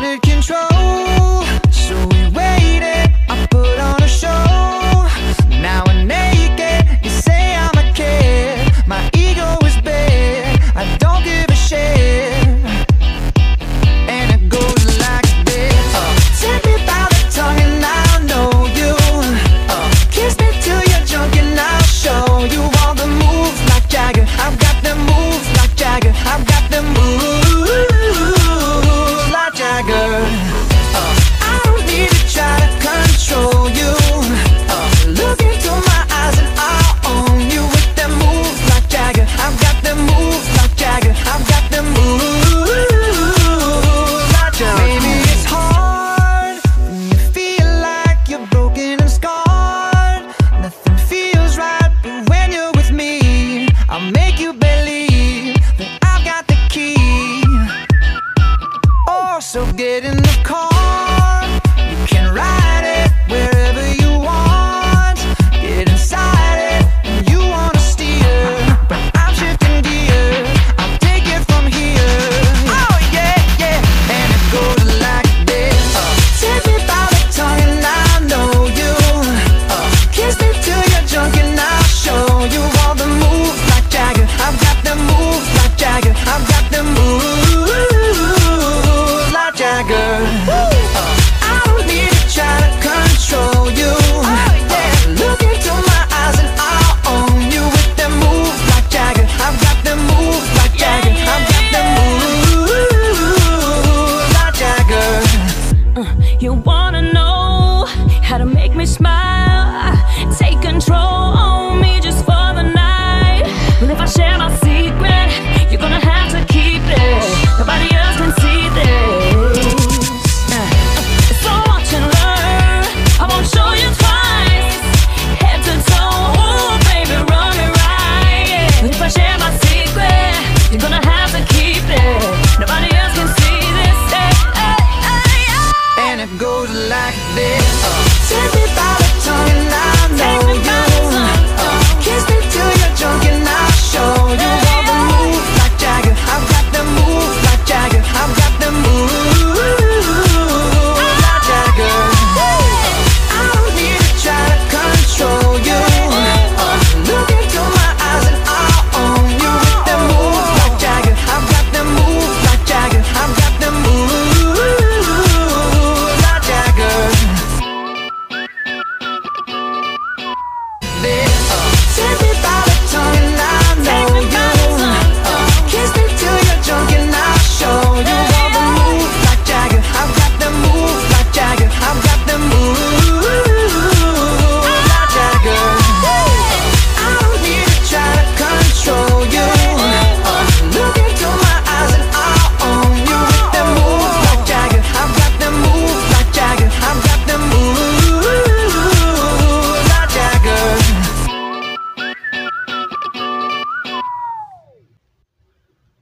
wanted control. So get in the car, you can ride it.